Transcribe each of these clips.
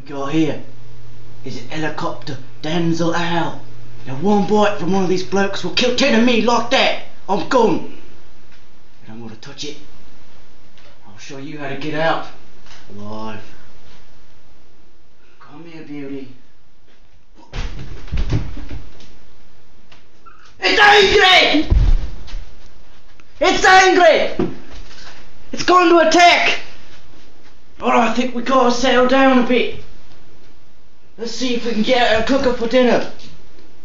we got here is a helicopter Denzel owl. Now one bite from one of these blokes will kill ten of me like that. I'm gone. And I'm gonna touch it. I'll show you how to get out. Alive. Come here, beauty. It's angry! It's angry! It's going to attack! But I think we gotta settle down a bit. Let's see if we can get a cooker for dinner.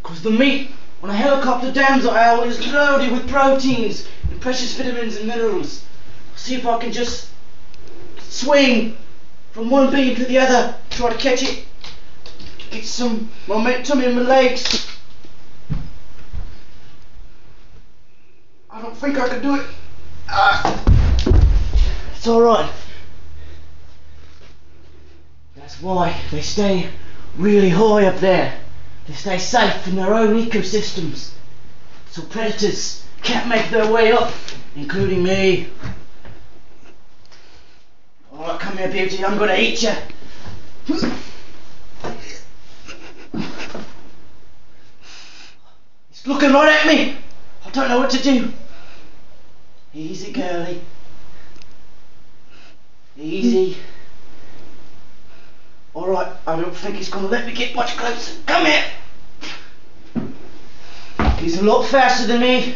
Cause the meat on a helicopter damsel owl is loaded with proteins and precious vitamins and minerals. See if I can just swing from one beam to the other, try to catch it, get some momentum in my legs. I don't think I can do it. Ah. It's alright. That's why they stay really high up there. They stay safe in their own ecosystems. So predators can't make their way up, including me. Alright, come here, beauty, I'm gonna eat you. It's looking right at me. I don't know what to do. Easy, girlie. Easy. Alright, I don't think he's gonna let me get much closer. Come here! He's a lot faster than me.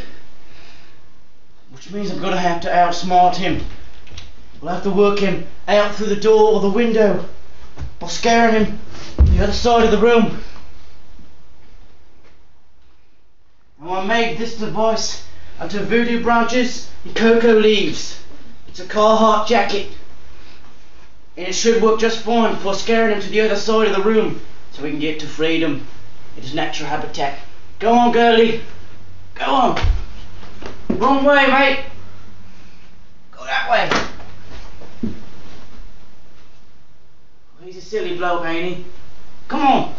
Which means I'm gonna have to outsmart him. We'll have to work him out through the door or the window by scaring him the other side of the room. Now I made this device out of voodoo branches and cocoa leaves. It's a Carhartt jacket. And it should work just fine for scaring him to the other side of the room so we can get to freedom in his natural habitat. Go on, girlie. Go on. Wrong way, mate. Go that way. Oh, he's a silly bloke, ain't he? Come on.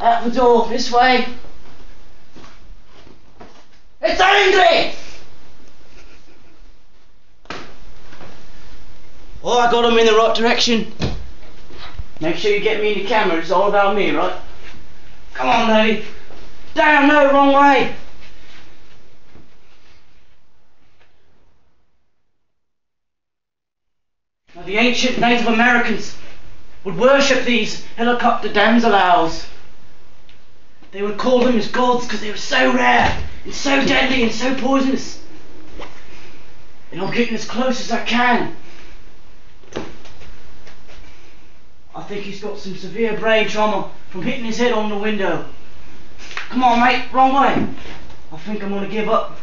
Out the door, this way. It's angry! Oh, I got him in the right direction. Make sure you get me in the camera, it's all about me, right? Come on, lady. Down, no, wrong way. Now, the ancient Native Americans would worship these helicopter damsel owls. They would call them as gods because they were so rare and so deadly and so poisonous. And I'm getting as close as I can. I think he's got some severe brain trauma from hitting his head on the window. Come on, mate, wrong way. I think I'm to give up.